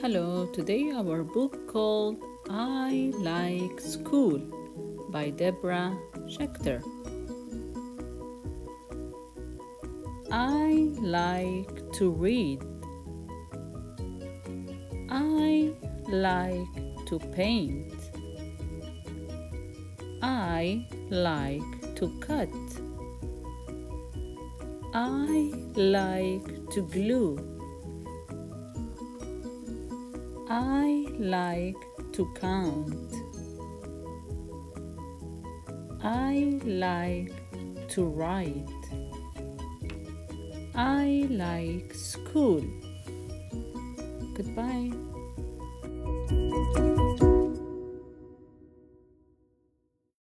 Hello, today our book called I Like School by Deborah Schechter. I like to read. I like to paint. I like to cut. I like to glue. I like to count. I like to write. I like school. Goodbye.